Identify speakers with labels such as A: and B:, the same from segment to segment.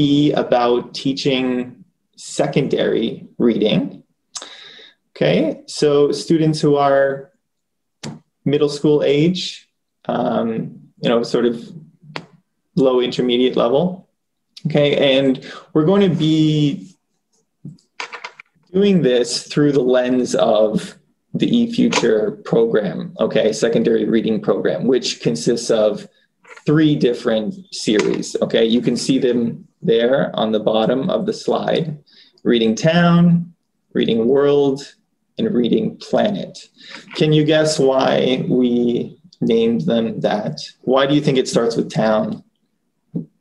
A: be about teaching secondary reading. Okay, so students who are middle school age, um, you know, sort of low intermediate level. Okay, and we're going to be doing this through the lens of the eFuture program, okay, secondary reading program, which consists of three different series. Okay, you can see them there on the bottom of the slide Reading Town, Reading World, and Reading Planet. Can you guess why we named them that? Why do you think it starts with town,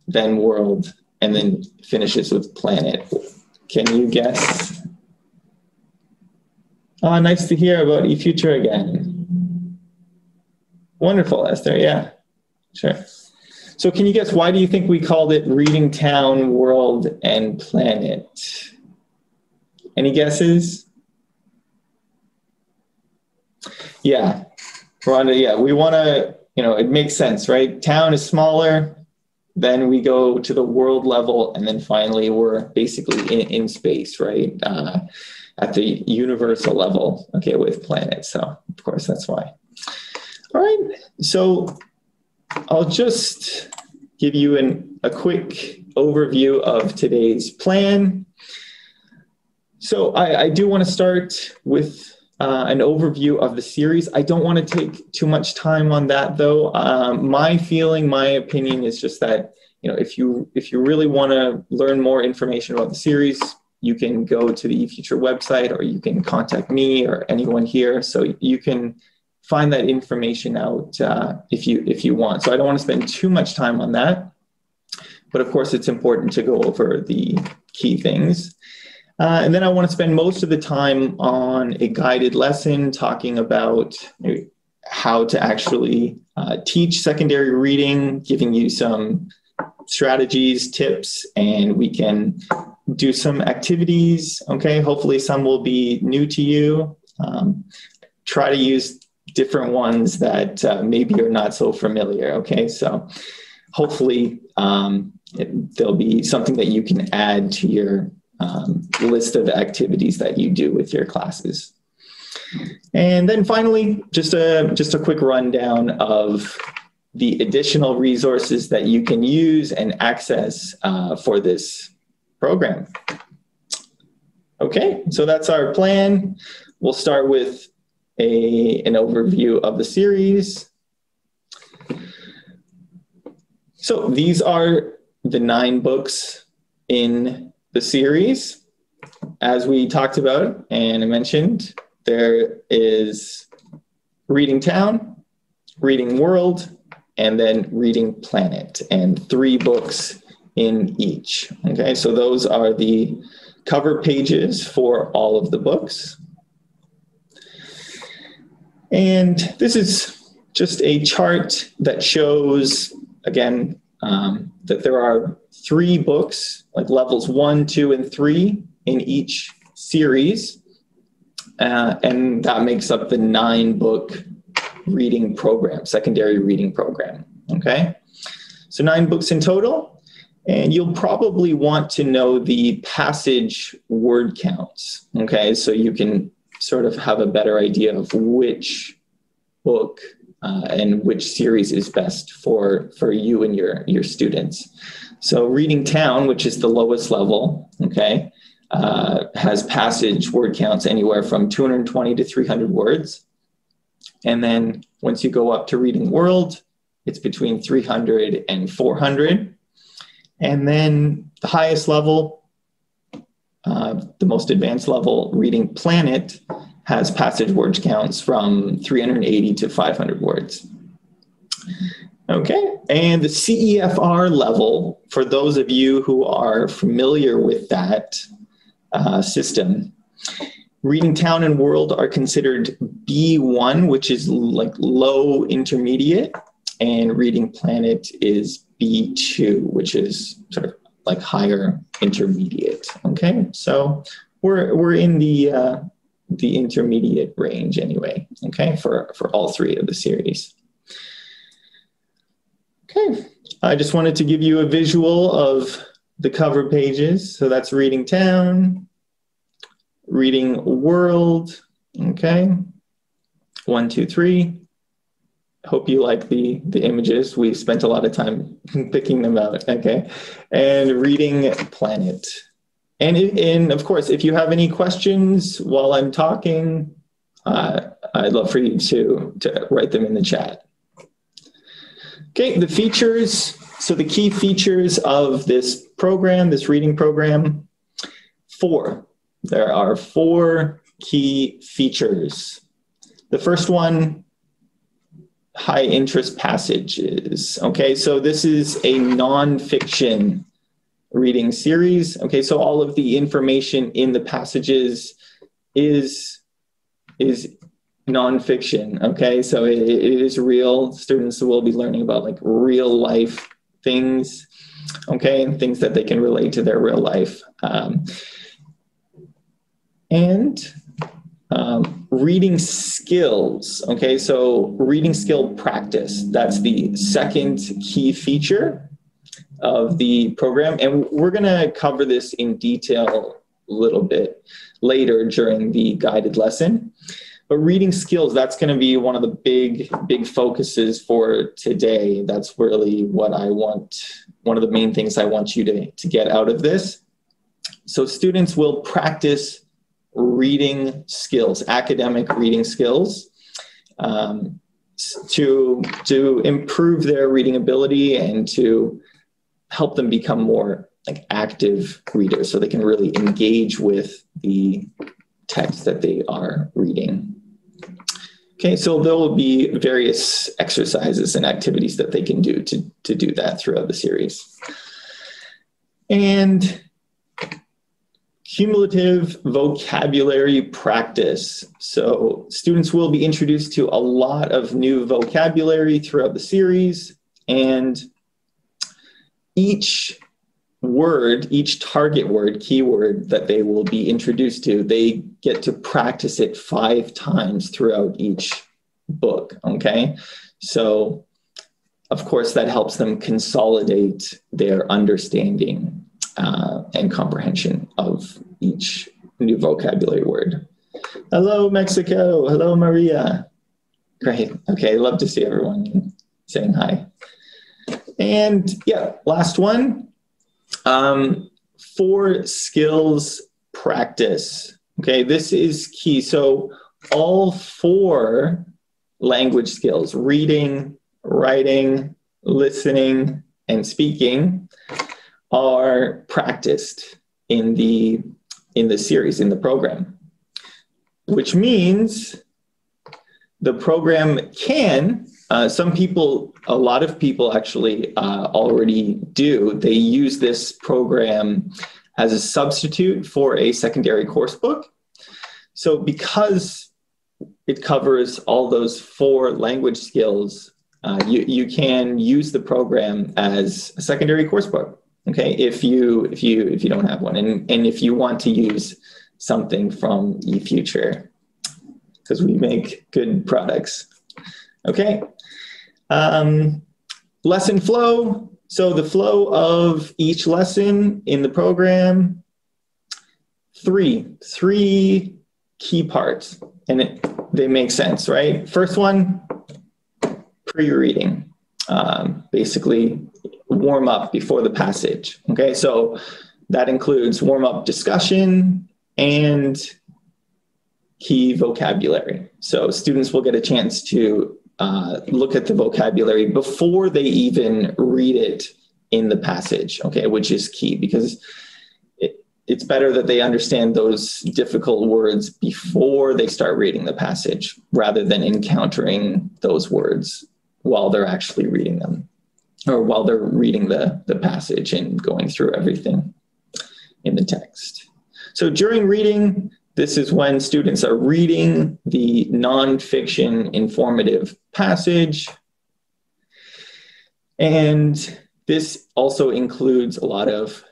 A: then world, and then finishes with planet? Can you guess? Oh, nice to hear about eFuture again. Wonderful, Esther. Yeah, sure. So, can you guess why do you think we called it Reading Town, World, and Planet? Any guesses? Yeah, Rhonda, yeah, we want to, you know, it makes sense, right? Town is smaller, then we go to the world level, and then finally we're basically in, in space, right? Uh, at the universal level, okay, with planets. So, of course, that's why. All right, so I'll just give you an, a quick overview of today's plan. So I, I do want to start with uh, an overview of the series. I don't want to take too much time on that, though. Um, my feeling, my opinion is just that you know if you if you really want to learn more information about the series, you can go to the eFuture website, or you can contact me or anyone here. So you can find that information out uh, if you if you want. So I don't want to spend too much time on that, but of course it's important to go over the key things. Uh, and then I want to spend most of the time on a guided lesson talking about how to actually uh, teach secondary reading, giving you some strategies, tips, and we can do some activities. Okay, hopefully some will be new to you. Um, try to use different ones that uh, maybe are not so familiar. Okay, so hopefully um, it, there'll be something that you can add to your um, list of activities that you do with your classes. And then finally, just a, just a quick rundown of the additional resources that you can use and access uh, for this program. Okay, so that's our plan. We'll start with a, an overview of the series. So these are the nine books in the series, as we talked about and I mentioned, there is Reading Town, Reading World, and then Reading Planet, and three books in each. Okay, so those are the cover pages for all of the books. And this is just a chart that shows, again, um, that there are three books, like levels one, two, and three in each series. Uh, and that makes up the nine book reading program, secondary reading program. Okay. So nine books in total. And you'll probably want to know the passage word counts. Okay. So you can sort of have a better idea of which book uh, and which series is best for for you and your your students. So reading town, which is the lowest level, okay, uh, has passage word counts anywhere from 220 to 300 words. And then once you go up to reading world, it's between 300 and 400. And then the highest level, uh, the most advanced level, reading planet, has passage word counts from 380 to 500 words. Okay, and the CEFR level, for those of you who are familiar with that uh, system, Reading Town and World are considered B1, which is like low intermediate, and Reading Planet is B2, which is sort of like higher intermediate. Okay, so we're we're in the uh, the intermediate range anyway, okay, for, for all three of the series. Okay, I just wanted to give you a visual of the cover pages. So that's reading town, reading world. Okay. One, two, three. Hope you like the, the images. We've spent a lot of time picking them out. Okay. And reading planet. And, and of course, if you have any questions while I'm talking, uh, I'd love for you to, to write them in the chat. Okay, the features. So the key features of this program, this reading program, four. There are four key features. The first one, high interest passages. Okay, so this is a nonfiction reading series. Okay, so all of the information in the passages is is nonfiction. Okay, so it, it is real. Students will be learning about like real life things. Okay, and things that they can relate to their real life. Um, and um, reading skills. Okay, so reading skill practice. That's the second key feature of the program. And we're going to cover this in detail a little bit later during the guided lesson. But reading skills, that's going to be one of the big, big focuses for today. That's really what I want, one of the main things I want you to, to get out of this. So students will practice reading skills, academic reading skills. Um, to to improve their reading ability and to help them become more like active readers so they can really engage with the text that they are reading. Okay, so there will be various exercises and activities that they can do to, to do that throughout the series. And cumulative vocabulary practice. So students will be introduced to a lot of new vocabulary throughout the series and each word, each target word, keyword that they will be introduced to, they get to practice it five times throughout each book. Okay. So, of course, that helps them consolidate their understanding uh, and comprehension of each new vocabulary word. Hello, Mexico. Hello, Maria. Great. Okay. Love to see everyone saying hi. And yeah, last one um, for skills practice. Okay, this is key. So, all four language skills reading, writing, listening, and speaking are practiced in the in the series in the program which means the program can uh, some people, a lot of people actually uh, already do. They use this program as a substitute for a secondary course book. So, because it covers all those four language skills, uh, you, you can use the program as a secondary course book. Okay, if you if you if you don't have one, and and if you want to use something from eFuture, because we make good products. Okay, um, lesson flow. So the flow of each lesson in the program, three, three key parts, and it, they make sense, right? First one, pre-reading, um, basically warm up before the passage. Okay, so that includes warm up discussion and key vocabulary. So students will get a chance to uh, look at the vocabulary before they even read it in the passage, okay, which is key because it, it's better that they understand those difficult words before they start reading the passage rather than encountering those words while they're actually reading them or while they're reading the, the passage and going through everything in the text. So during reading, this is when students are reading the nonfiction informative passage. And this also includes a lot of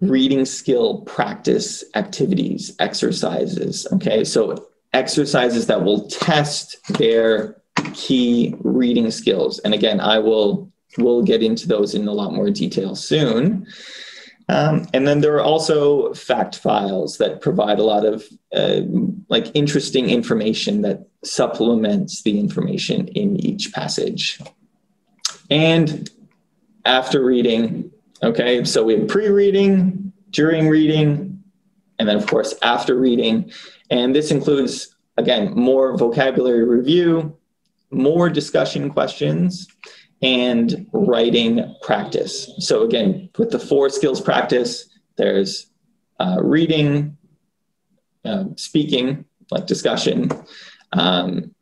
A: reading skill practice activities, exercises. Okay, so exercises that will test their key reading skills. And again, I will will get into those in a lot more detail soon. Um, and then there are also fact files that provide a lot of uh, like interesting information that supplements the information in each passage. And after reading, okay, so we have pre-reading, during reading, and then of course after reading. And this includes, again, more vocabulary review, more discussion questions, and writing practice. So again, with the four skills practice, there's uh, reading, uh, speaking, like discussion, um,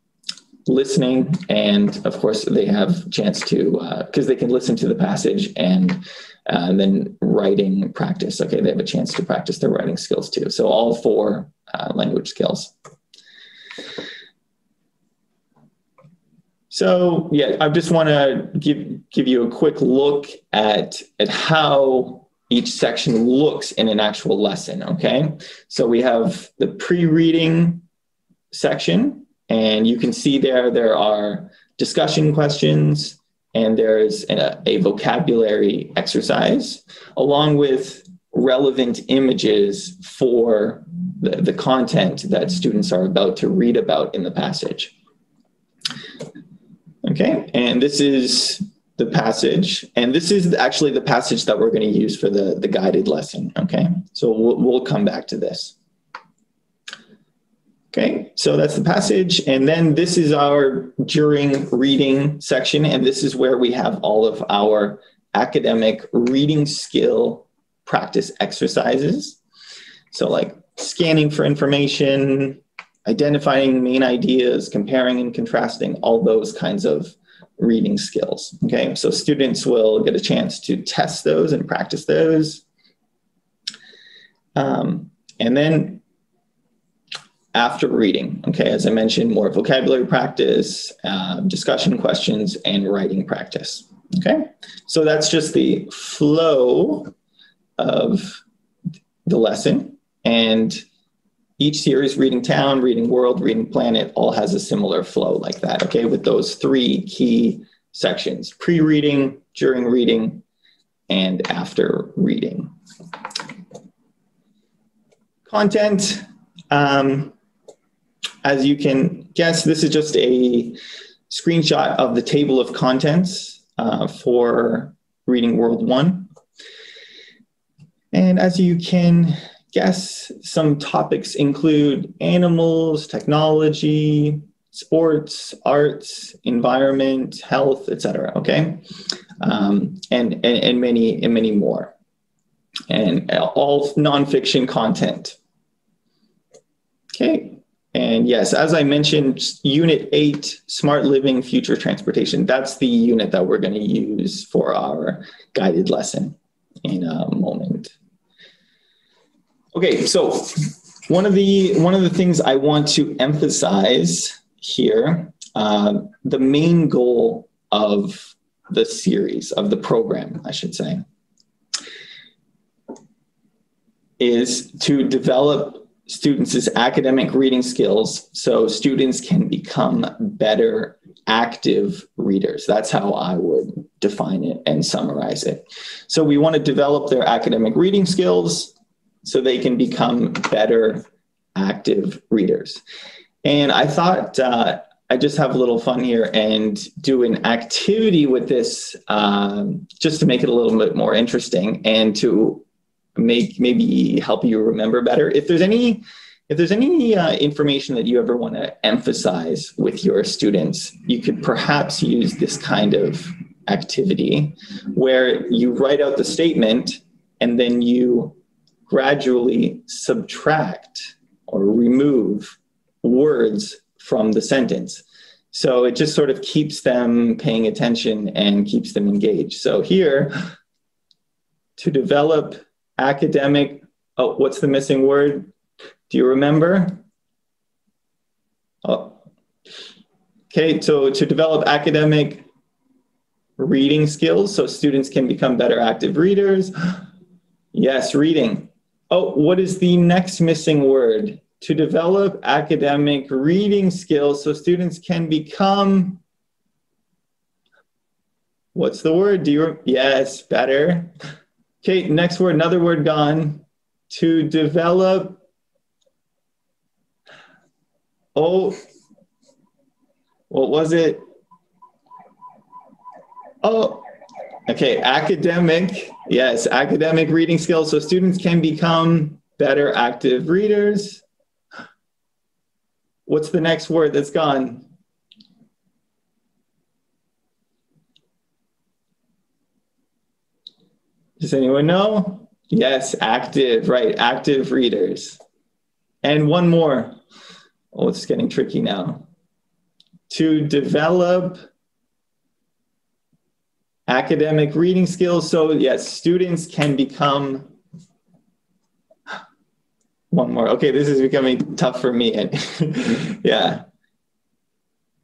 A: listening, and of course they have chance to because uh, they can listen to the passage and uh, then writing practice. Okay, they have a chance to practice their writing skills too. So all four uh, language skills. So yeah, I just want to give give you a quick look at at how each section looks in an actual lesson. Okay, so we have the pre-reading section, and you can see there there are discussion questions and there's a, a vocabulary exercise along with relevant images for the, the content that students are about to read about in the passage. Okay, and this is the passage, and this is actually the passage that we're going to use for the, the guided lesson. Okay, so we'll, we'll come back to this. Okay, so that's the passage. And then this is our during reading section. And this is where we have all of our academic reading skill practice exercises. So, like scanning for information, identifying main ideas, comparing and contrasting, all those kinds of reading skills. Okay, so students will get a chance to test those and practice those. Um, and then after reading, okay, as I mentioned, more vocabulary practice, uh, discussion questions, and writing practice. Okay, so that's just the flow of the lesson. And each series, Reading Town, Reading World, Reading Planet, all has a similar flow like that, okay, with those three key sections pre reading, during reading, and after reading. Content. Um, as you can guess, this is just a screenshot of the table of contents uh, for Reading World 1. And as you can guess, some topics include animals, technology, sports, arts, environment, health, etc. Okay, um, and, and and many and many more, and all nonfiction content. Okay, and yes, as I mentioned, Unit Eight, Smart Living, Future Transportation. That's the unit that we're going to use for our guided lesson in a moment. Okay, so one of the one of the things I want to emphasize here, uh, the main goal of the series of the program, I should say, is to develop students' academic reading skills so students can become better active readers. That's how I would define it and summarize it. So we want to develop their academic reading skills so they can become better active readers. And I thought uh, I just have a little fun here and do an activity with this um, just to make it a little bit more interesting and to make maybe help you remember better. If there's any if there's any uh, information that you ever want to emphasize with your students, you could perhaps use this kind of activity where you write out the statement and then you gradually subtract or remove words from the sentence. So it just sort of keeps them paying attention and keeps them engaged. So here, to develop academic, oh, what's the missing word? Do you remember? Oh. Okay, so to develop academic reading skills so students can become better active readers. Yes, reading. Oh, what is the next missing word? To develop academic reading skills so students can become. What's the word? Do you? Yes, better. Okay, next word, another word gone. To develop. Oh, what was it? Oh, okay, academic. Yes, academic reading skills. So students can become better active readers. What's the next word that's gone? Does anyone know? Yes, active, right, active readers. And one more. Oh, it's getting tricky now. To develop academic reading skills. So, yes, students can become. One more. Okay, this is becoming tough for me. And yeah.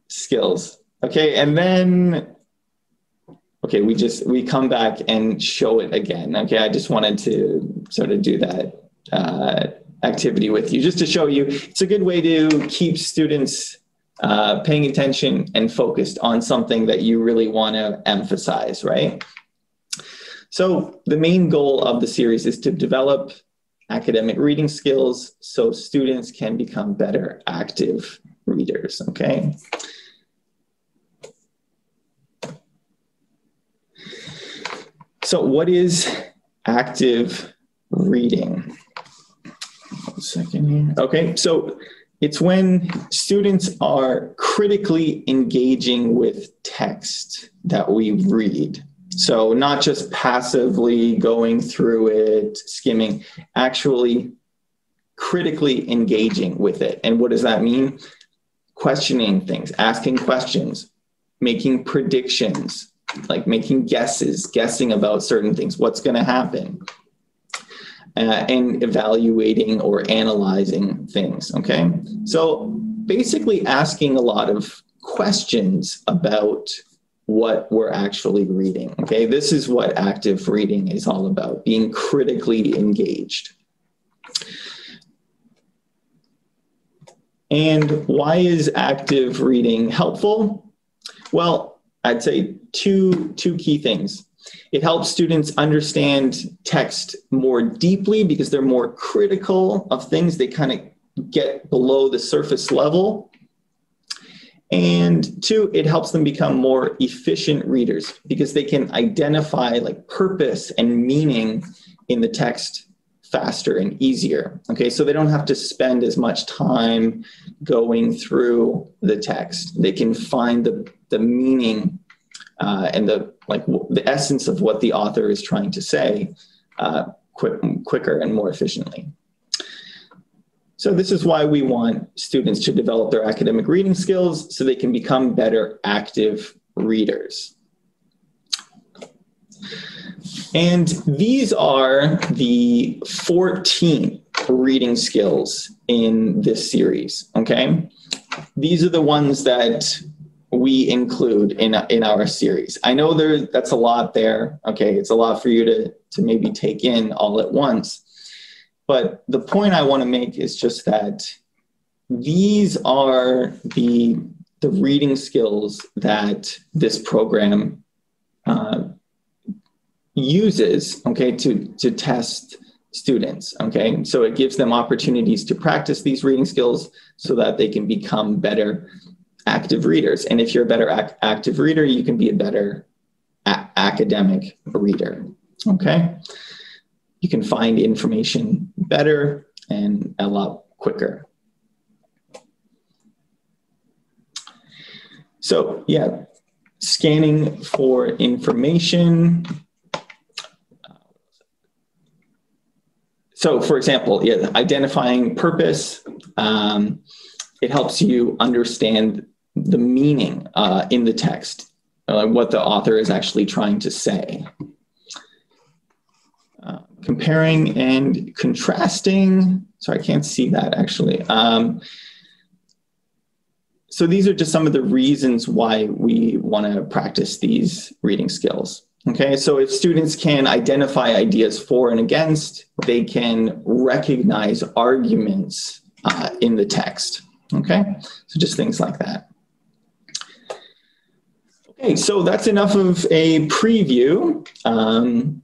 A: Skills. Okay, and then okay, we just we come back and show it again. Okay, I just wanted to sort of do that uh, activity with you, just to show you. It's a good way to keep students uh, paying attention and focused on something that you really want to emphasize, right? So the main goal of the series is to develop academic reading skills so students can become better active readers, okay? So, what is active reading? One second here. Okay, so it's when students are critically engaging with text that we read. So, not just passively going through it, skimming, actually critically engaging with it. And what does that mean? Questioning things, asking questions, making predictions, like making guesses, guessing about certain things, what's going to happen, uh, and evaluating or analyzing things. Okay. So basically, asking a lot of questions about what we're actually reading. Okay. This is what active reading is all about being critically engaged. And why is active reading helpful? Well, I'd say two, two key things. It helps students understand text more deeply because they're more critical of things. They kind of get below the surface level. And two, it helps them become more efficient readers because they can identify like purpose and meaning in the text faster and easier. Okay, so they don't have to spend as much time going through the text. They can find the the meaning uh, and the like the essence of what the author is trying to say uh, quick, quicker and more efficiently. So this is why we want students to develop their academic reading skills so they can become better active readers. And these are the 14 reading skills in this series, okay? These are the ones that we include in in our series. I know there that's a lot there. Okay, it's a lot for you to to maybe take in all at once. But the point I want to make is just that these are the the reading skills that this program uh, uses. Okay, to to test students. Okay, so it gives them opportunities to practice these reading skills so that they can become better active readers. And if you're a better ac- active reader, you can be a better a- academic reader. Okay. You can find information better and a lot quicker. So, yeah, scanning for information. So, for example, yeah, identifying purpose. Um, it helps you understand the meaning uh, in the text, uh, what the author is actually trying to say. Uh, comparing and contrasting. Sorry, I can't see that actually. Um, so these are just some of the reasons why we want to practice these reading skills. Okay, so if students can identify ideas for and against, they can recognize arguments uh, in the text. Okay, so just things like that. Okay, so that's enough of a preview. Um,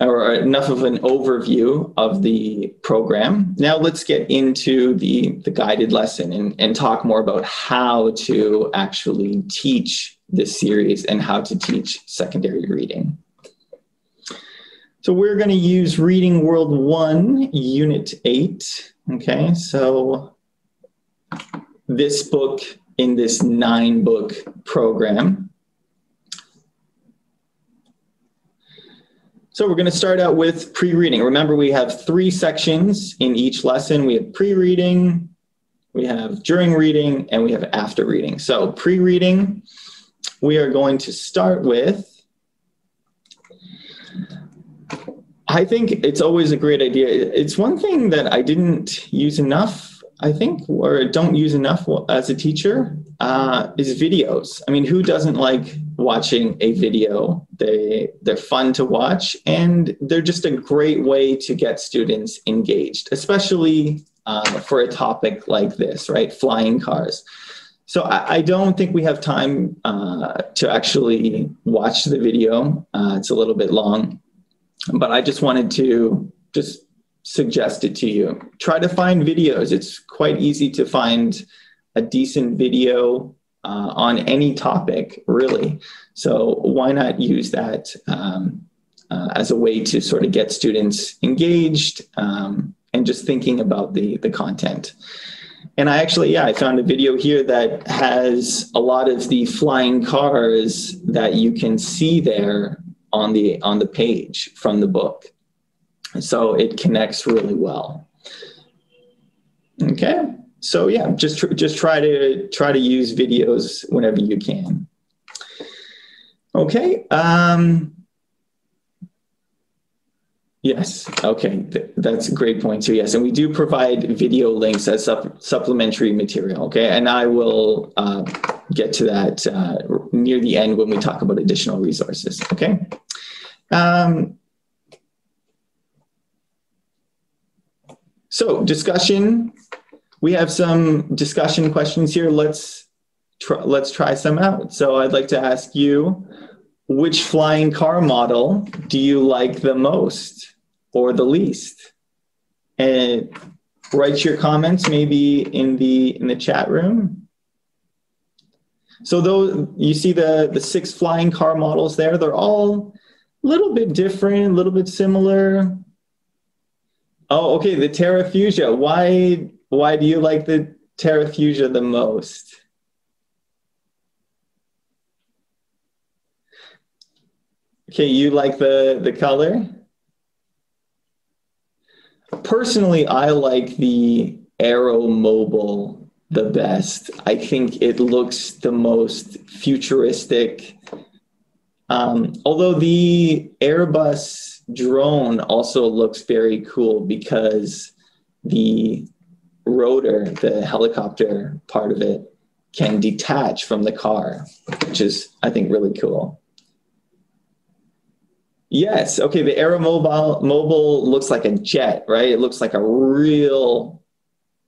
A: or enough of an overview of the program. Now let's get into the, the guided lesson and, and talk more about how to actually teach this series and how to teach secondary reading. So we're going to use Reading World 1, Unit 8. Okay, so this book in this nine book program. So we're going to start out with pre-reading. Remember, we have three sections in each lesson. We have pre-reading, we have during reading, and we have after reading. So pre-reading, we are going to start with I think it's always a great idea. It's one thing that I didn't use enough, I think, or don't use enough as a teacher uh, is videos. I mean, who doesn't like watching a video? They they're fun to watch, and they're just a great way to get students engaged, especially um, for a topic like this, right? Flying cars. So I, I don't think we have time uh, to actually watch the video. Uh, it's a little bit long but I just wanted to just suggest it to you. Try to find videos. It's quite easy to find a decent video uh, on any topic, really. So why not use that um, uh, as a way to sort of get students engaged um, and just thinking about the the content. And I actually, yeah, I found a video here that has a lot of the flying cars that you can see there on the on the page from the book. So it connects really well. Okay. So yeah, just tr- just try to try to use videos whenever you can. Okay. Um, yes. Okay. Th- that's a great point too. Yes, and we do provide video links as sup- supplementary material. Okay, and I will uh, get to that uh, near the end when we talk about additional resources. Okay. Um, so discussion, we have some discussion questions here. Let's try, let's try some out. So I'd like to ask you, which flying car model do you like the most or the least? And write your comments maybe in the in the chat room. So those you see the the six flying car models there, they're all a little bit different, a little bit similar. Oh, okay, the Terra Terrafugia. Why why do you like the Terrafugia the most? Okay, you like the the color? Personally, I like the Aeromobile the best. I think it looks the most futuristic um, although the Airbus drone also looks very cool because the rotor, the helicopter part of it, can detach from the car, which is, I think, really cool. Yes. Okay. The Aeromobile mobile looks like a jet, right? It looks like a real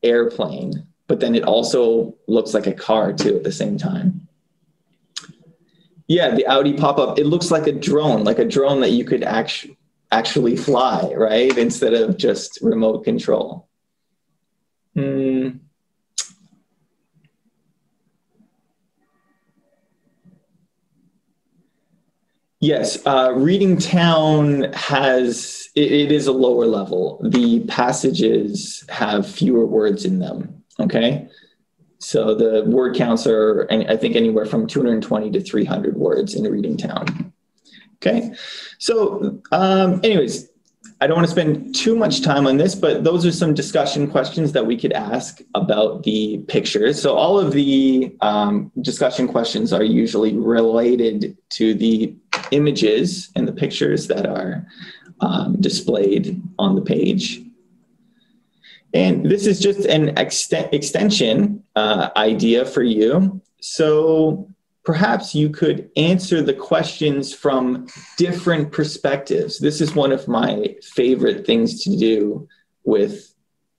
A: airplane, but then it also looks like a car too at the same time. Yeah, the Audi pop up. It looks like a drone, like a drone that you could actually actually fly, right? Instead of just remote control. Hmm. Yes, uh, Reading Town has, it, it is a lower level. The passages have fewer words in them, okay? So the word counts are, I think, anywhere from 220 to 300 words in Reading Town. Okay. So, um, anyways, I don't want to spend too much time on this, but those are some discussion questions that we could ask about the pictures. So, all of the um, discussion questions are usually related to the images and the pictures that are um, displayed on the page. And this is just an extent, extension uh, idea for you. So perhaps you could answer the questions from different perspectives. This is one of my favorite things to do with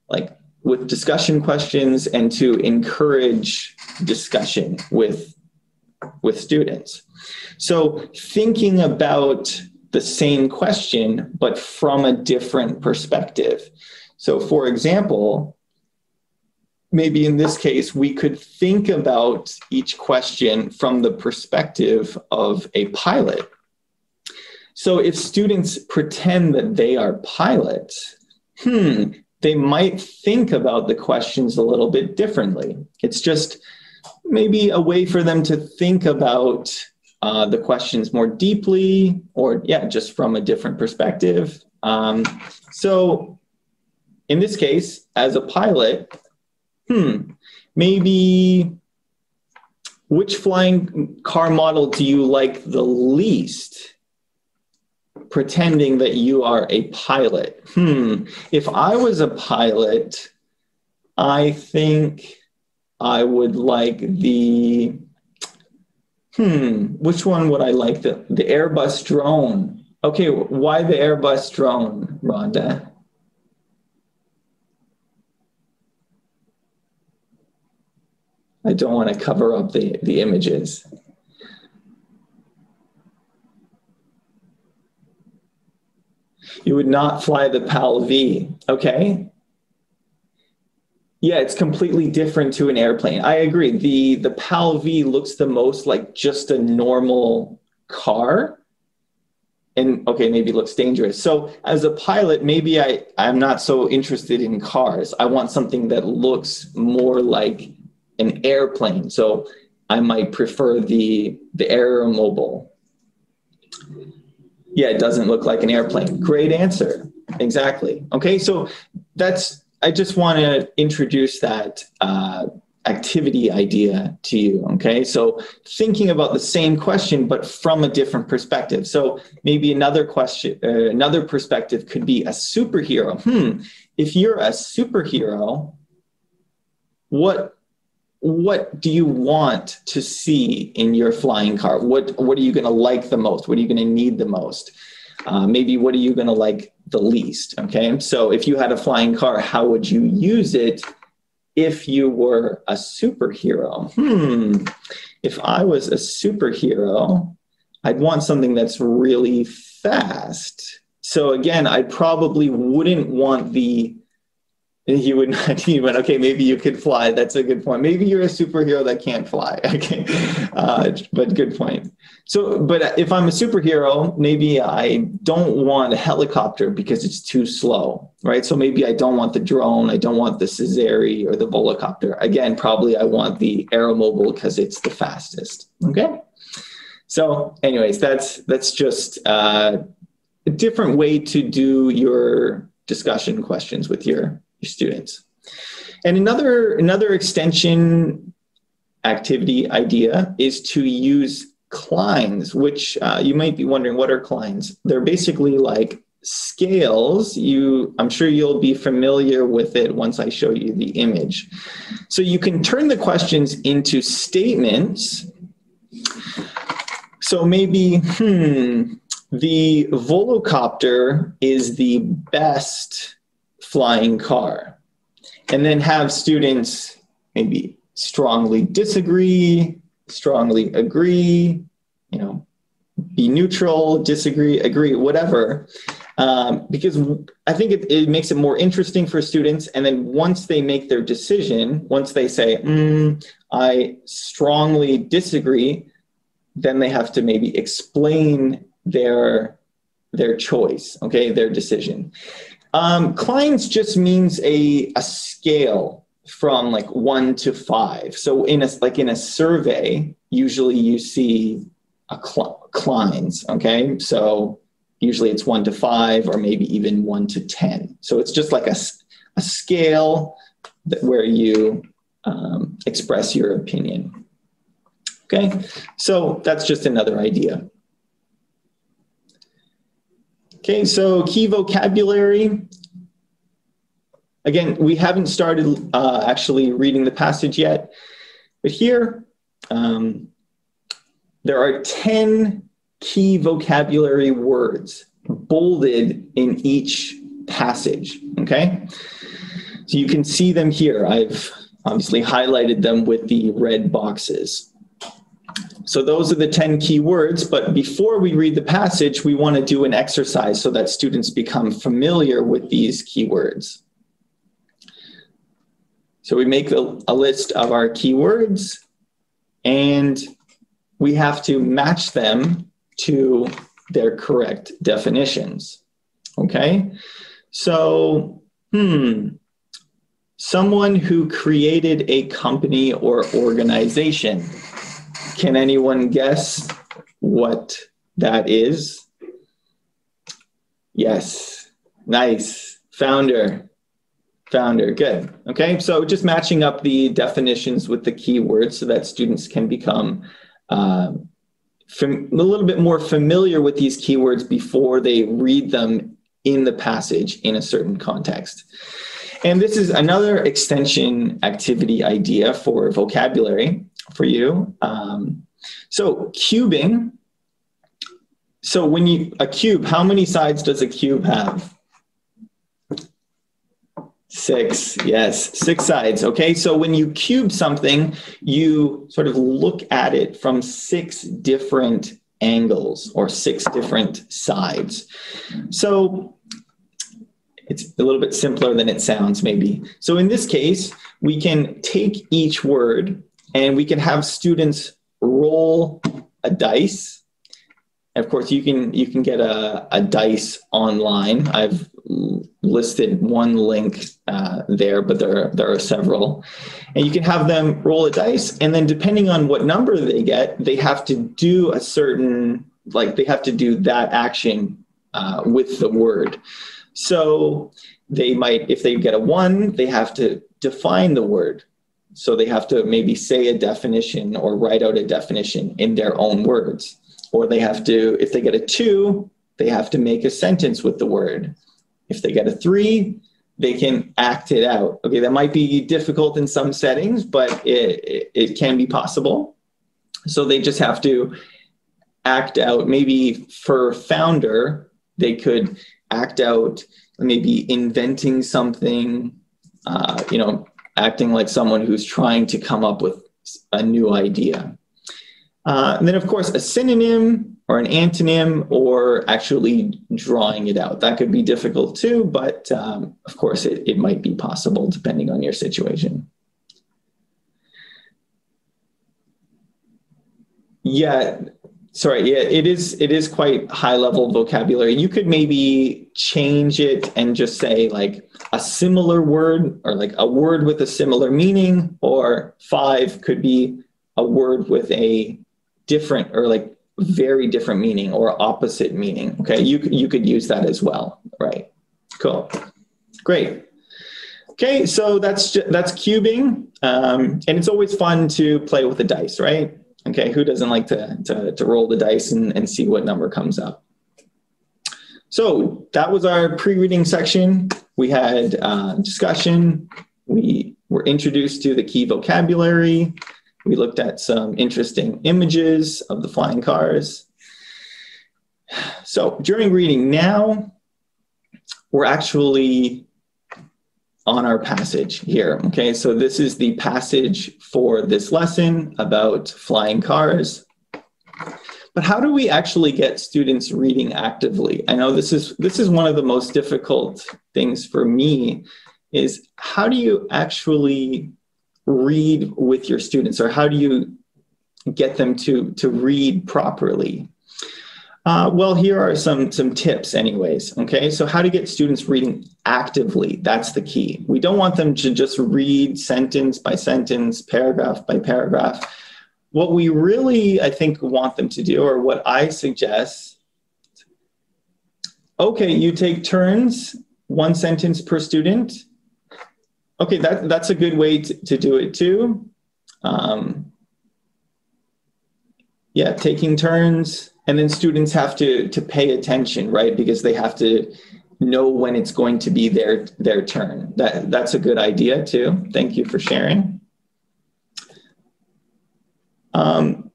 A: like with discussion questions and to encourage discussion with with students. So thinking about the same question, but from a different perspective. So, for example, maybe in this case, we could think about each question from the perspective of a pilot. So, if students pretend that they are pilots, hmm, they might think about the questions a little bit differently. It's just maybe a way for them to think about uh, the questions more deeply or, yeah, just from a different perspective. Um, so, in this case, as a pilot, hmm, maybe which flying car model do you like the least? Pretending that you are a pilot. Hmm, if I was a pilot, I think I would like the hmm, which one would I like? The the Airbus drone. Okay, why the Airbus drone, Rhonda? I don't want to cover up the, the images. You would not fly the PAL V. Okay. Yeah, it's completely different to an airplane. I agree. The the PAL V looks the most like just a normal car. And okay, maybe looks dangerous. So as a pilot, maybe I, I'm not so interested in cars. I want something that looks more like an airplane. So I might prefer the the Aeromobile. Yeah, it doesn't look like an airplane. Great answer. Exactly. Okay, so that's I just want to introduce that uh, activity idea to you. Okay, so thinking about the same question but from a different perspective. So maybe another question, uh, another perspective could be a superhero. Hmm, if you're a superhero, what what do you want to see in your flying car? What what are you going to like the most? What are you going to need the most? Uh, maybe what are you going to like the least? Okay, so if you had a flying car, how would you use it if you were a superhero? Hmm. If I was a superhero, I'd want something that's really fast. So again, I probably wouldn't want the he would not he went okay maybe you could fly. That's a good point. Maybe you're a superhero that can't fly. Okay. Uh, but good point. So but if i'm a superhero maybe i don't want a helicopter because it's too slow right? So maybe i don't want the drone. I don't want the Cesare or the volocopter. Again probably i want the aeromobile because it's the fastest. Okay? So anyways that's that's just uh, a different way to do your discussion questions with your students. And another, another extension activity idea is to use clines, which uh, you might be wondering what are clines? They're basically like scales you i'm sure you'll be familiar with it once i show you the image so you can turn the questions into statements so maybe hmm the volocopter is the best flying car. And then have students maybe strongly disagree, strongly agree, you know, be neutral, disagree, agree, whatever. Um, because I think it, it, makes it more interesting for students. And then once they make their decision, once they say, mm, I strongly disagree, then they have to maybe explain their their choice, okay, their decision. Um, just means a, a scale from like one to five. So in a like in a survey, usually you see a cl-. Okay, so usually it's one to five or maybe even one to ten. So it's just like a, a scale that, where you um, express your opinion. Okay, so that's just another idea. Okay, so key vocabulary. Again, we haven't started uh, actually reading the passage yet, but here um, there are 10 key vocabulary words bolded in each passage, okay? So you can see them here. I've obviously highlighted them with the red boxes. So those are the 10 key words, but before we read the passage, we want to do an exercise so that students become familiar with these keywords. So we make a, list of our keywords and we have to match them to their correct definitions. Okay? So, hmm, someone who created a company or organization. Can anyone guess what that is? Yes. Nice. Founder. Founder. Good. Okay. So just matching up the definitions with the keywords so that students can become uh, fam- a little bit more familiar with these keywords before they read them in the passage in a certain context. And this is another extension activity idea for vocabulary for you. Um, so cubing. So when you a cube, how many sides does a cube have? Six, yes, six sides. Okay, so when you cube something, you sort of look at it from six different angles or six different sides. So it's a little bit simpler than it sounds, maybe. So in this case, we can take each word and we can have students roll a dice. of course, you can you can get a, a dice online. I've listed one link uh, there, but there, there are several. And you can have them roll a dice, and then depending on what number they get, they have to do a certain, like they have to do that action uh, with the word. So they might, if they get a one, they have to define the word. So they have to maybe say a definition or write out a definition in their own words. Or they have to, if they get a two, they have to make a sentence with the word. If they get a three, they can act it out. Okay, that might be difficult in some settings, but it, it, it can be possible. So they just have to act out. Maybe for founder, they could act out maybe inventing something, uh, you know, acting like someone who's trying to come up with a new idea. Uh, and then, of course, a synonym or an antonym or actually drawing it out. That could be difficult too, but um, of course, it, it might be possible depending on your situation. Yeah, sorry. Yeah, it is. It is quite high level vocabulary. You could maybe change it and just say like a similar word or like a word with a similar meaning, or five could be a word with a different or like very different meaning or opposite meaning. Okay, you you could use that as well, right? Cool, great. Okay, so that's that's cubing, um, and it's always fun to play with the dice, right? Okay, who doesn't like to to, to roll the dice and, and see what number comes up? So that was our pre-reading section. We had uh, discussion. We were introduced to the key vocabulary. We looked at some interesting images of the flying cars. So during reading now, we're actually on our passage here. Okay, so this is the passage for this lesson about flying cars. But how do we actually get students reading actively? I know this is this is one of the most difficult things for me is how do you actually read with your students or how do you get them to to read properly uh, well here are some some tips anyways okay? So how to get students reading actively that's the key. We don't want them to just read sentence by sentence paragraph by paragraph. What we really i think want them to do or what i suggest okay you take turns one sentence per student. Okay, that, that's a good way to, to do it too. Um, yeah, taking turns, and then students have to to pay attention, right? Because they have to know when it's going to be their their turn. That that's a good idea too. Thank you for sharing. Um,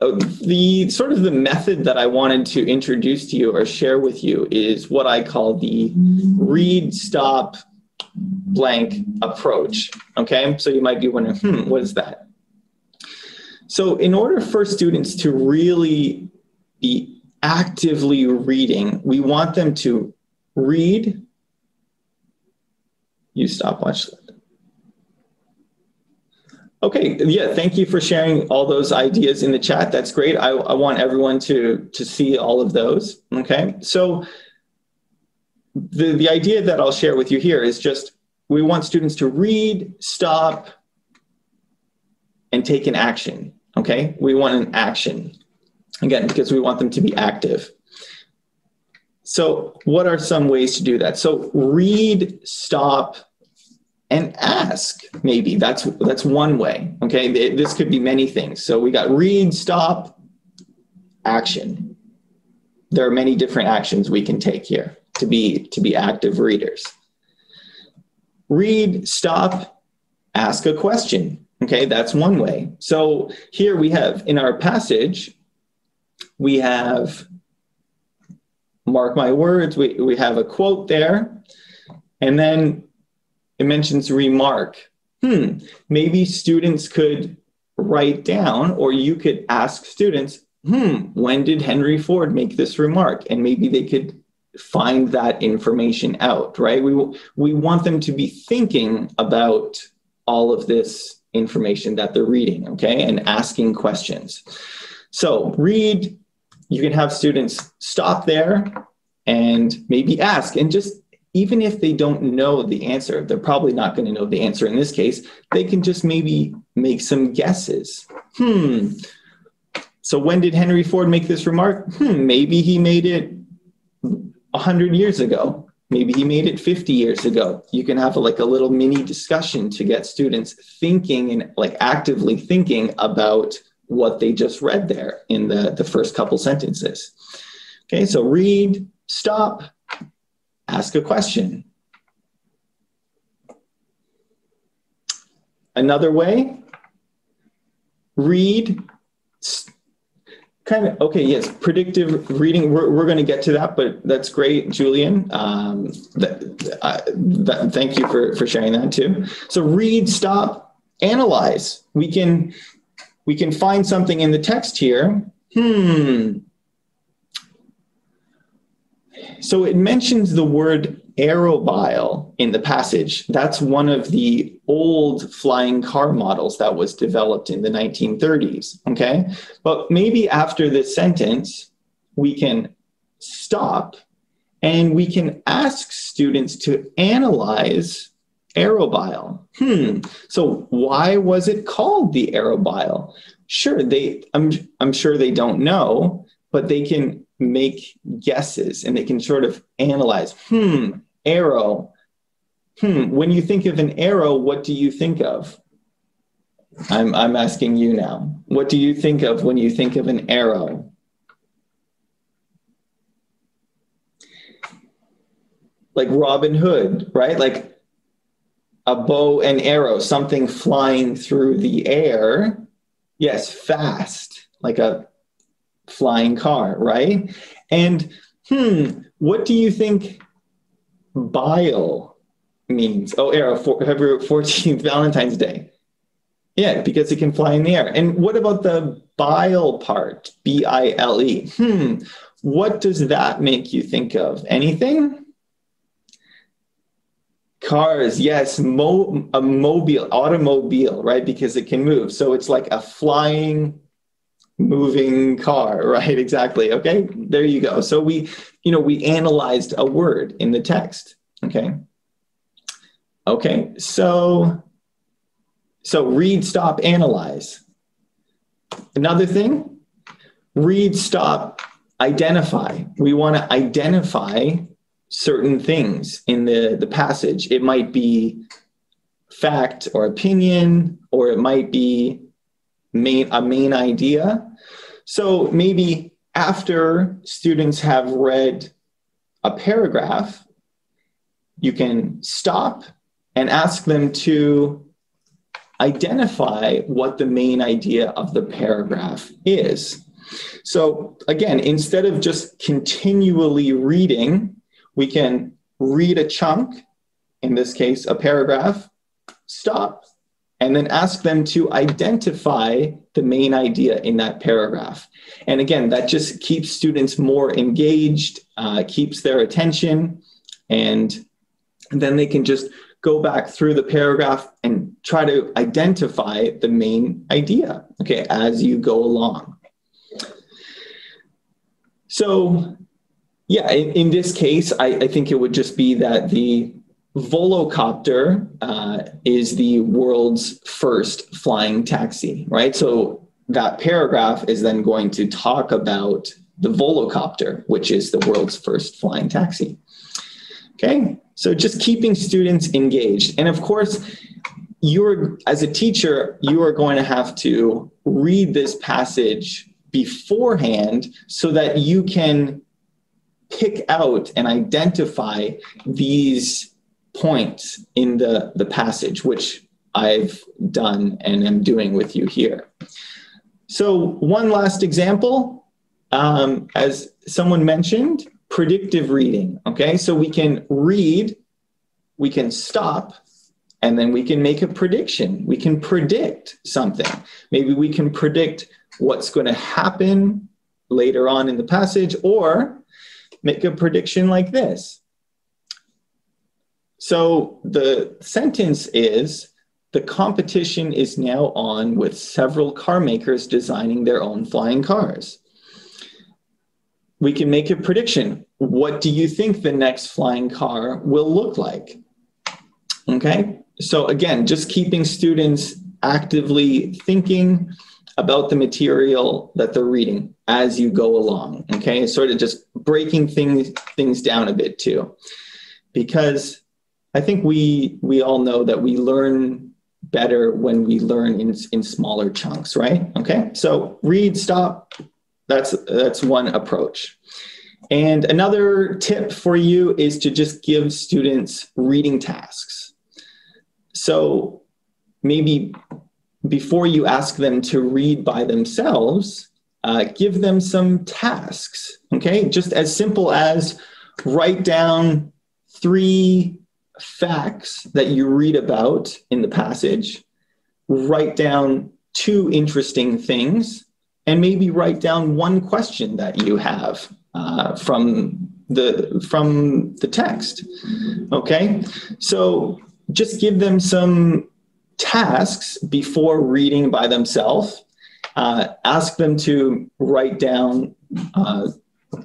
A: oh, the sort of the method that I wanted to introduce to you or share with you is what I call the read, stop, blank approach. Okay, so you might be wondering, hmm, what is that? So, in order for students to really be actively reading, we want them to read. You stopwatch. Okay, yeah, thank you for sharing all those ideas in the chat. That's great. I, I want everyone to, to see all of those. Okay, so the, the idea that I'll share with you here is just we want students to read, stop, and take an action. Okay, we want an action. Again, because we want them to be active. So, what are some ways to do that? So, read, stop, and ask. Maybe that's that's one way. Okay, this could be many things. So we got read, stop, action. There are many different actions we can take here to be to be active readers. Read, stop, ask a question. Okay, that's one way. So here we have in our passage, we have mark my words, we, we have a quote there, and then it mentions remark. Hmm, maybe students could write down, or you could ask students, hmm, when did Henry Ford make this remark? And maybe they could find that information out, right? We, we want them to be thinking about all of this information that they're reading, okay, and asking questions. So, read, you can have students stop there and maybe ask and just even if they don't know the answer, they're probably not going to know the answer in this case. They can just maybe make some guesses. Hmm. So when did Henry Ford make this remark? Hmm, maybe he made it 100 years ago. Maybe he made it 50 years ago. You can have a, like a little mini discussion to get students thinking and like actively thinking about what they just read there in the, the first couple sentences. Okay, so read, stop, ask a question. Another way, read, kind of, okay, yes, predictive reading, we're, we're going to get to that, but that's great, Julian. Um, that, uh, that, thank you for, for sharing that too. So read, stop, analyze. We can, we can find something in the text here. Hmm, so it mentions the word Arrowbile in the passage. That's one of the old flying car models that was developed in the 1930s. Okay. But maybe after this sentence, we can stop and we can ask students to analyze Arrowbile. Hmm. So why was it called the Arrowbile? Sure, they I'm I'm sure they don't know, but they can make guesses and they can sort of analyze hmm arrow. Hmm when you think of an arrow what do you think of? I'm i'm asking you now. What do you think of when you think of an arrow? Like robin hood right? Like a bow and arrow something flying through the air. Yes fast like a flying car, right? And hmm, what do you think bile means? Oh, for, February 14th, Valentine's Day. Yeah, because it can fly in the air. And what about the bile part? B I L E. Hmm, what does that make you think of? Anything? Cars, yes, mo- a mobile, automobile, right? Because it can move. So it's like a flying moving car right? Exactly okay? There you go. So we you know we analyzed a word in the text okay? Okay so so read stop analyze. Another thing read stop identify. We want to identify certain things in the the passage. It might be fact or opinion or it might be main a main idea. So maybe after students have read a paragraph, you can stop and ask them to identify what the main idea of the paragraph is. So again, instead of just continually reading, we can read a chunk, in this case, a paragraph, stop, and then ask them to identify the main idea in that paragraph. And again, that just keeps students more engaged, uh, keeps their attention, and then they can just go back through the paragraph and try to identify the main idea, okay, as you go along. So, yeah, in, in this case, I, I, think it would just be that the Volocopter uh, is the world's first flying taxi, right? So that paragraph is then going to talk about the Volocopter, which is the world's first flying taxi. Okay, so just keeping students engaged. And of course, you're, as a teacher, you are going to have to read this passage beforehand so that you can pick out and identify these points in the, the passage, which I've done and am doing with you here. So, one last example, um, as someone mentioned, predictive reading. Okay, so we can read, we can stop, and then we can make a prediction. We can predict something. Maybe we can predict what's going to happen later on in the passage, or make a prediction like this. So the sentence is the competition is now on with several car makers designing their own flying cars we can make a prediction. What do you think the next flying car will look like? Okay, so again, just keeping students actively thinking about the material that they're reading as you go along. Okay, sort of just breaking things things down a bit too, because I think we we all know that we learn better when we learn in in smaller chunks, right? Okay, so read, stop, that's that's one approach. And another tip for you is to just give students reading tasks. So maybe before you ask them to read by themselves, uh, give them some tasks. Okay, just as simple as write down three facts that you read about in the passage, write down two interesting things and maybe write down one question that you have uh, from the from the text okay? So just give them some tasks before reading by themselves. Uh, ask them to write down uh,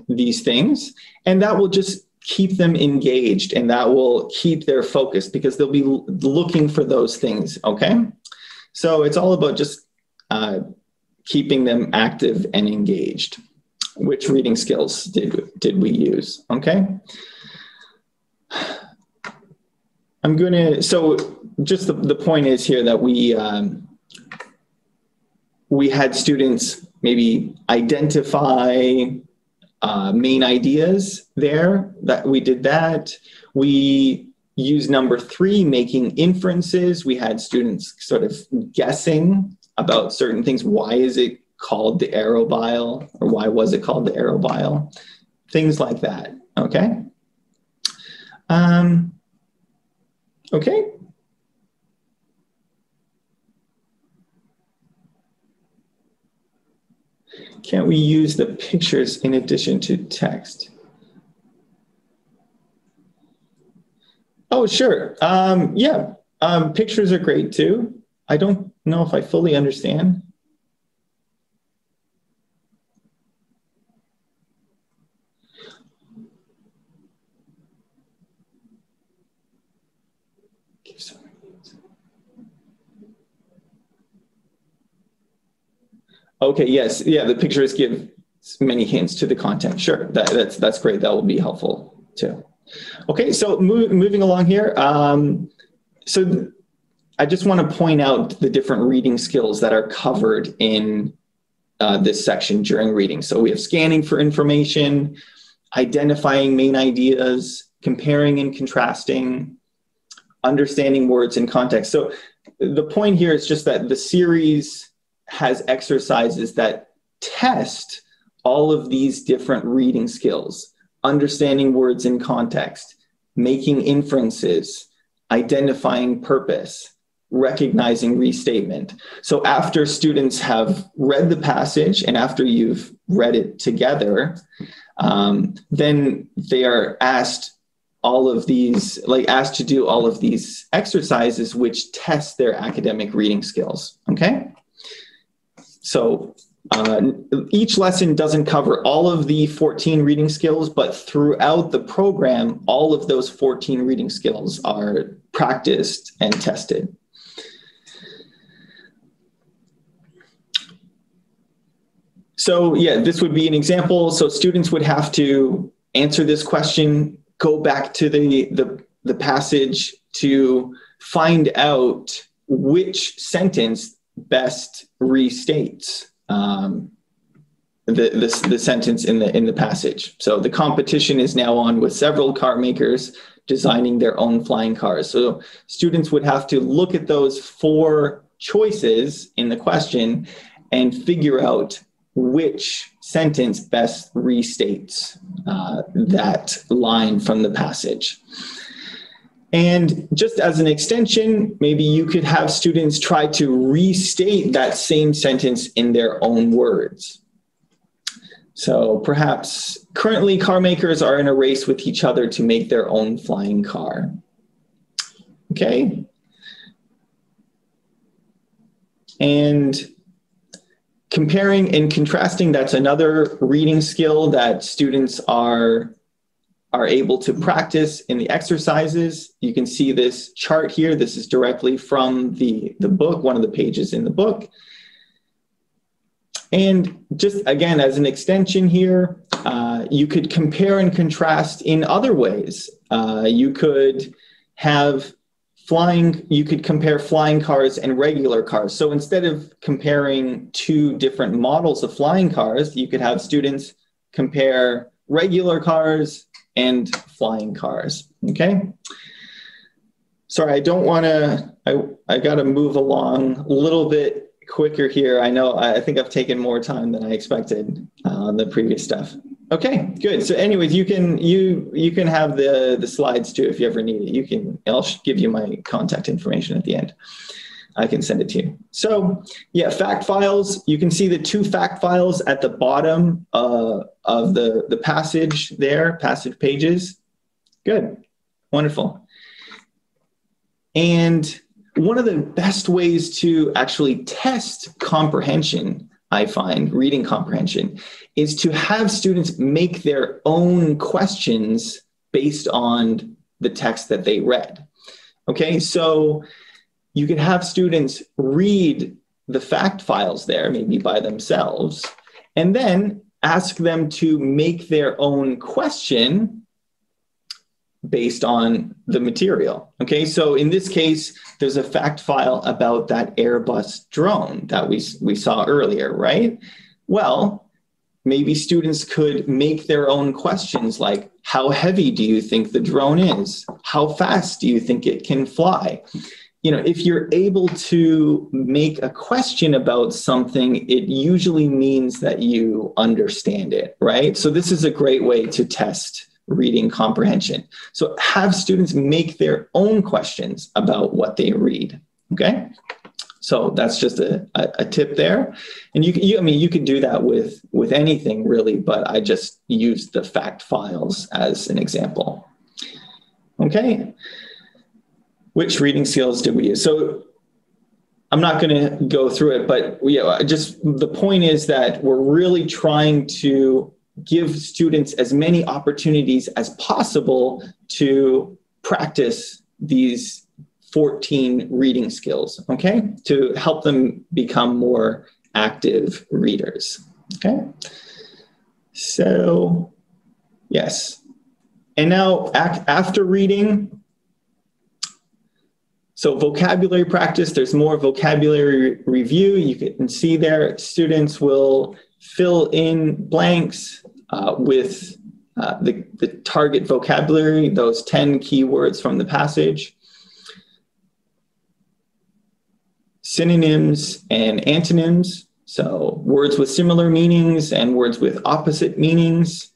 A: these things and that will just keep them engaged and that will keep their focus because they'll be looking for those things okay so it's all about just uh, keeping them active and engaged. Which reading skills did, did we use? Okay. I'm going to, so just the, the point is here that we, um, we had students maybe identify uh, main ideas there that we did that. We used number three, making inferences. We had students sort of guessing about certain things. Why is it called the Arrowbile or why was it called the Arrowbile? Things like that. Okay. Um, okay. Can't we use the pictures in addition to text? Oh, sure. Um, yeah, um, pictures are great too. I don't know if I fully understand. Okay, yes, yeah, the pictures give many hints to the content. Sure, that, that's that's great. That will be helpful too. Okay, so move, moving along here. Um, so I just want to point out the different reading skills that are covered in uh, this section during reading. So we have scanning for information, identifying main ideas, comparing and contrasting, understanding words in context. So the point here is just that the series has exercises that test all of these different reading skills, understanding words in context, making inferences, identifying purpose, recognizing restatement. So after students have read the passage and after you've read it together, um, then they are asked all of these, like asked to do all of these exercises which test their academic reading skills. Okay. So uh, each lesson doesn't cover all of the 14 reading skills, but throughout the program, all of those 14 reading skills are practiced and tested. So yeah, this would be an example. So students would have to answer this question, go back to the, the, the passage to find out which sentence best restates um, the, the, the sentence in the in the passage. So the competition is now on with several car makers designing their own flying cars. So students would have to look at those four choices in the question and figure out which sentence best restates uh, that line from the passage. And just as an extension, maybe you could have students try to restate that same sentence in their own words. So perhaps currently car makers are in a race with each other to make their own flying car. Okay. And comparing and contrasting, that's another reading skill that students are, are able to practice in the exercises. You can see this chart here. This is directly from the, the book, one of the pages in the book. And just again, as an extension here, uh, you could compare and contrast in other ways. Uh, you could have flying, you could compare flying cars and regular cars. So instead of comparing two different models of flying cars, you could have students compare regular cars and flying cars. Okay. Sorry, I don't want to, I, I got to move along a little bit quicker here. I know, I think I've taken more time than I expected uh, on the previous stuff. Okay, good. So, anyways, you can you you can have the the slides too if you ever need it. You can. I'll give you my contact information at the end. I can send it to you. So, yeah, fact files. You can see the two fact files at the bottom uh, of the the passage there, passage pages. Good, wonderful. And one of the best ways to actually test comprehension I find, reading comprehension, is to have students make their own questions based on the text that they read. Okay, so you could have students read the fact files there, maybe by themselves, and then ask them to make their own question based on the material. Okay, so in this case, there's a fact file about that Airbus drone that we, we saw earlier, right? Well, maybe students could make their own questions like, how heavy do you think the drone is? How fast do you think it can fly? You know, if you're able to make a question about something, it usually means that you understand it, right? So this is a great way to test reading comprehension. So have students make their own questions about what they read. Okay. So that's just a, a, a tip there. And you, you, I mean, you can do that with, with anything really, but I just used the fact files as an example. Okay. Which reading skills did we use? So I'm not going to go through it, but we, uh, just the point is that we're really trying to give students as many opportunities as possible to practice these 14 reading skills, okay, to help them become more active readers, okay? So, yes. And now, after reading, so vocabulary practice, there's more vocabulary review. You can see there, students will fill in blanks uh, with uh, the, the target vocabulary, those 10 keywords from the passage, synonyms and antonyms, so words with similar meanings and words with opposite meanings,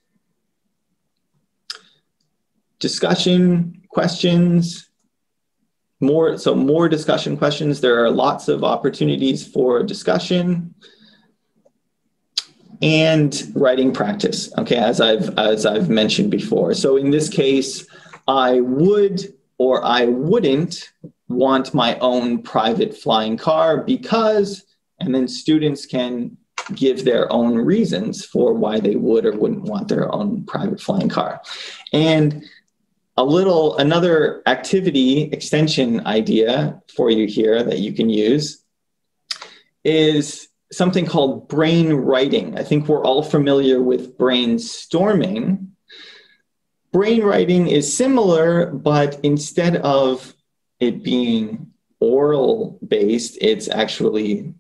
A: discussion, questions, more so more discussion questions. There are lots of opportunities for discussion and writing practice. Okay, as I've as I've mentioned before. So in this case, I would or I wouldn't want my own private flying car because, and then students can give their own reasons for why they would or wouldn't want their own private flying car. And a little, another activity extension idea for you here that you can use is something called brain writing. I think we're all familiar with brainstorming. Brain writing is similar, but instead of it being oral based, it's actually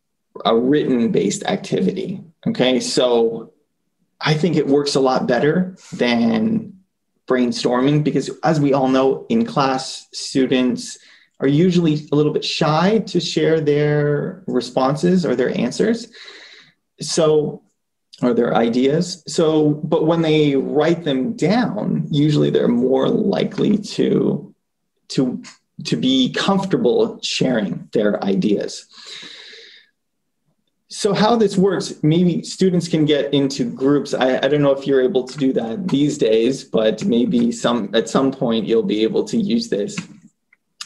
A: a written based activity. Okay, so I think it works a lot better than brainstorming because, as we all know, in class, students are usually a little bit shy to share their responses or their answers. So, or their ideas. So, but when they write them down, usually they're more likely to to to be comfortable sharing their ideas. So, how this works, maybe students can get into groups. I, I, don't know if you're able to do that these days, but maybe some at some point you'll be able to use this.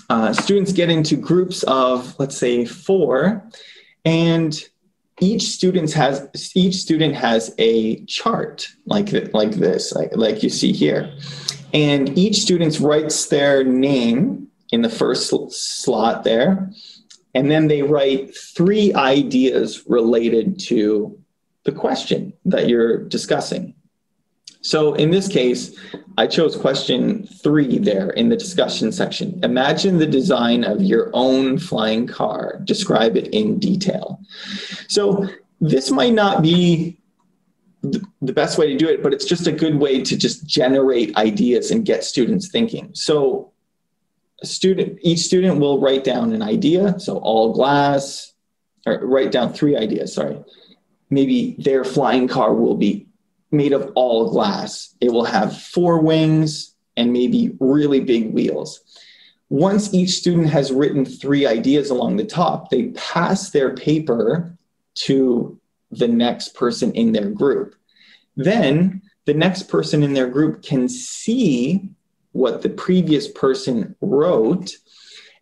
A: Uh, students get into groups of, let's say, four, and each student has each student has a chart like like this, like, like you see here, and each student writes their name in the first slot there. And then they write three ideas related to the question that you're discussing. So in this case, I chose question three there in the discussion section. Imagine the design of your own flying car. Describe it in detail. So this might not be the best way to do it, but it's just a good way to just generate ideas and get students thinking. So student, each student will write down an idea. So all glass, or write down three ideas, sorry. Maybe their flying car will be made of all glass. It will have four wings and maybe really big wheels. Once each student has written three ideas along the top, they pass their paper to the next person in their group. Then the next person in their group can see what the previous person wrote.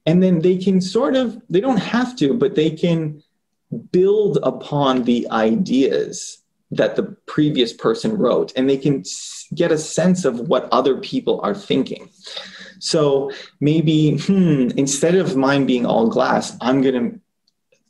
A: And then they can sort of they don't have to but they can build upon the ideas that the previous person wrote. And they can get a sense of what other people are thinking. So maybe hmm, instead of mine being all glass i'm going to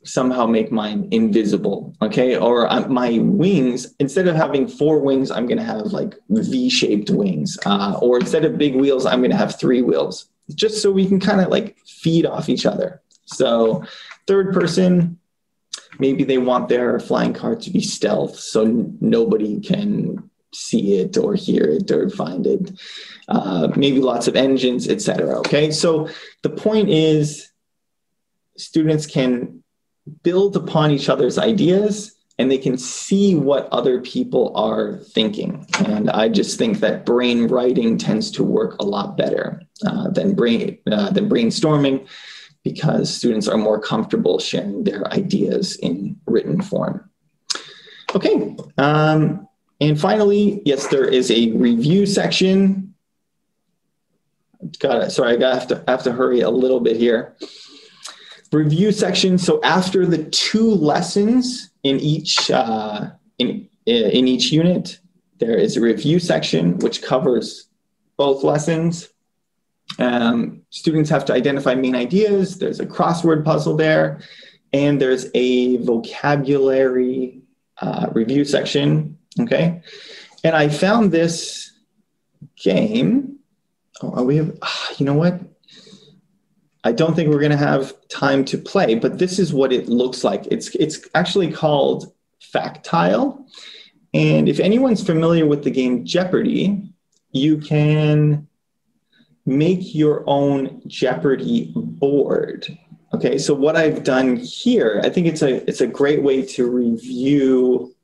A: somehow make mine invisible okay? Or uh, my wings instead of having four wings i'm going to have like v-shaped wings. Uh, or instead of big wheels i'm going to have three wheels. Just so we can kind of like feed off each other. So third person maybe they want their flying car to be stealth so n- nobody can see it or hear it or find it. Uh, maybe lots of engines etc okay? So the point is students can build upon each other's ideas and they can see what other people are thinking. And I just think that brain writing tends to work a lot better uh, than brain uh, than brainstorming because students are more comfortable sharing their ideas in written form. Okay, um, and finally, yes, there is a review section. Got it. Sorry, I got have to have to hurry a little bit here review section. So after the two lessons in each uh, in in each unit, there is a review section which covers both lessons. Um, students have to identify main ideas. There's a crossword puzzle there, and there's a vocabulary uh, review section. Okay, and I found this game. Oh, we have. Uh, you know what? I don't think we're going to have time to play, but this is what it looks like. It's it's actually called Factile. And if anyone's familiar with the game Jeopardy, you can make your own Jeopardy board. Okay, so what I've done here, I think it's a it's a great way to review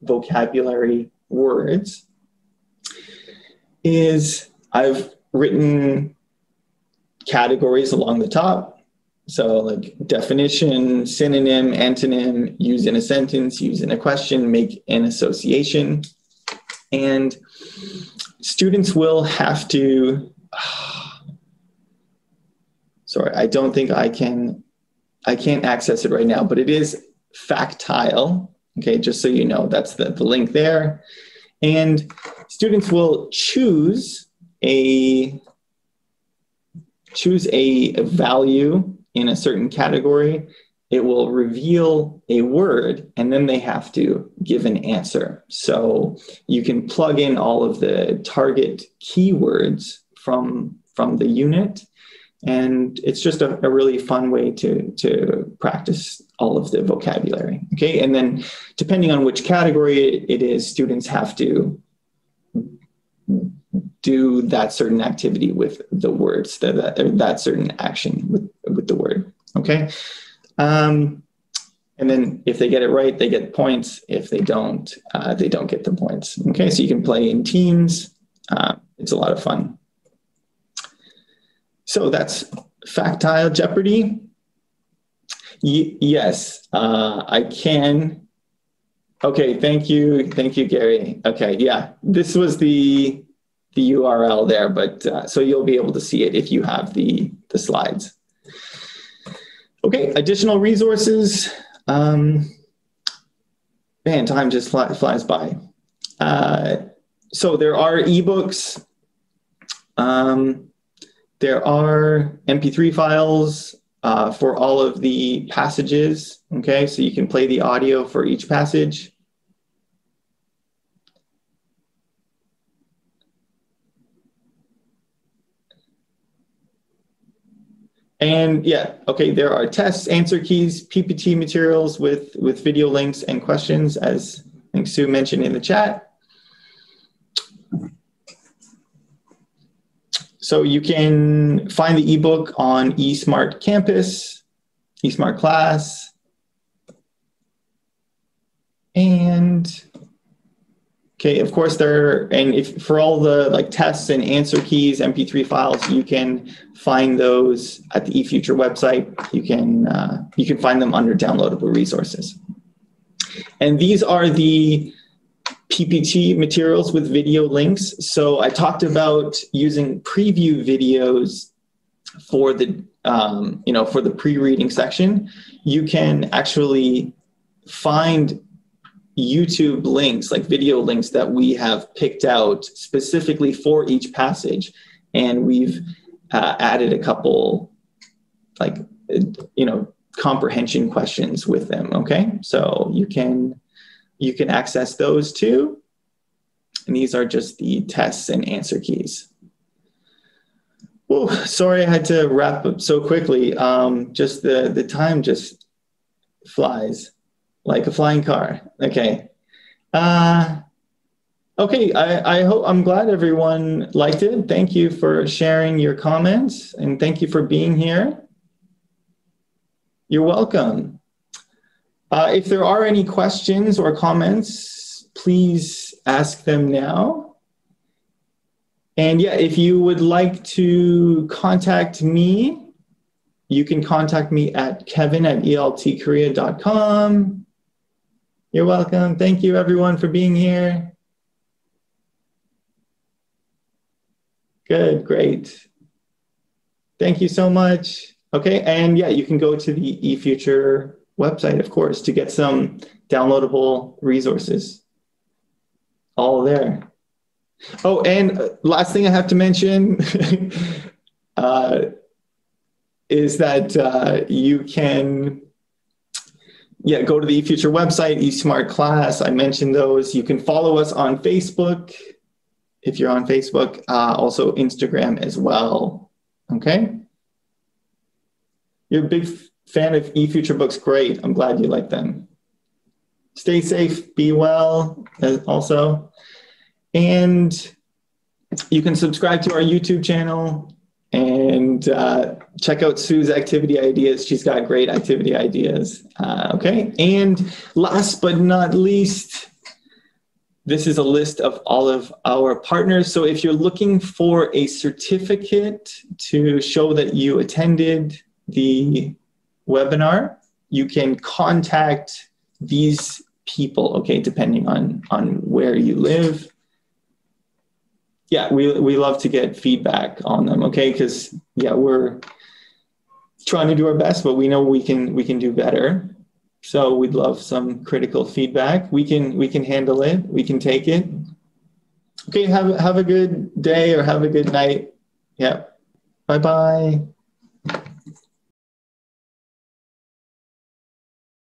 A: vocabulary words. Is I've written categories along the top. So, like definition, synonym, antonym, use in a sentence, use in a question, make an association. And students will have to. Sorry, I don't think I can. I can't access it right now, but it is Factile. Okay, just so you know, that's the, the link there. And students will choose a choose a value in a certain category, it will reveal a word and then they have to give an answer. So you can plug in all of the target keywords from, from the unit. And it's just a, a really fun way to, to practice all of the vocabulary. Okay. And then depending on which category it is, students have to do that certain activity with the words, that, that, that certain action with, with the word. Okay. Um, and then if they get it right, they get points. If they don't, uh, they don't get the points. Okay. So you can play in teams. Uh, it's a lot of fun. So that's Factile Jeopardy. Y- yes, uh, I can. Okay, thank you, thank you, Gary. Okay, yeah, this was the the URL there, but uh, so you'll be able to see it if you have the, the slides. Okay, additional resources. Um, man, time just fly, flies by. Uh, so there are ebooks. Um, there are MP3 files uh, for all of the passages. Okay, so you can play the audio for each passage. And yeah, okay, there are tests, answer keys, PPT materials with, with video links and questions, as I think Sue mentioned in the chat. So you can find the ebook on eSmart Campus, eSmart Class, and Okay, of course there, and if for all the like tests and answer keys, MP3 files, you can find those at the eFuture website. You can uh, you can find them under downloadable resources. And these are the PPT materials with video links. So I talked about using preview videos for the um, you know for the pre-reading section. You can actually find YouTube links, like video links that we have picked out specifically for each passage. And we've uh, added a couple, like, you know, comprehension questions with them. Okay. So you can, you can access those too. And these are just the tests and answer keys. Oh, sorry, I had to wrap up so quickly. Um, just the, the time just flies like a flying car. Okay. Uh, okay. I, I hope I'm glad everyone liked it. Thank you for sharing your comments and thank you for being here. You're welcome. Uh, if there are any questions or comments, please ask them now. And yeah, if you would like to contact me, you can contact me at kevin at eltkorea.com. You're welcome. Thank you, everyone, for being here. Good, great. Thank you so much. Okay, and yeah, you can go to the eFuture website, of course, to get some downloadable resources. All there. Oh, and uh, last thing I have to mention uh, is that uh, you can yeah, go to the eFuture website, eSmart Class. I mentioned those. You can follow us on Facebook if you're on Facebook, uh, also Instagram as well. Okay. You're a big fan of eFuture books. Great. I'm glad you like them. Stay safe, be well, also. And you can subscribe to our YouTube channel and uh, check out Sue's activity ideas. She's got great activity ideas. Uh, okay. And last but not least, this is a list of all of our partners. So if you're looking for a certificate to show that you attended the webinar, you can contact these people, okay, depending on, on where you live. Yeah, we, we love to get feedback on them, okay? Because yeah, we're trying to do our best, but we know we can we can do better. So we'd love some critical feedback. We can we can handle it. We can take it. Okay, have have a good day or have a good night. Yeah. Bye bye.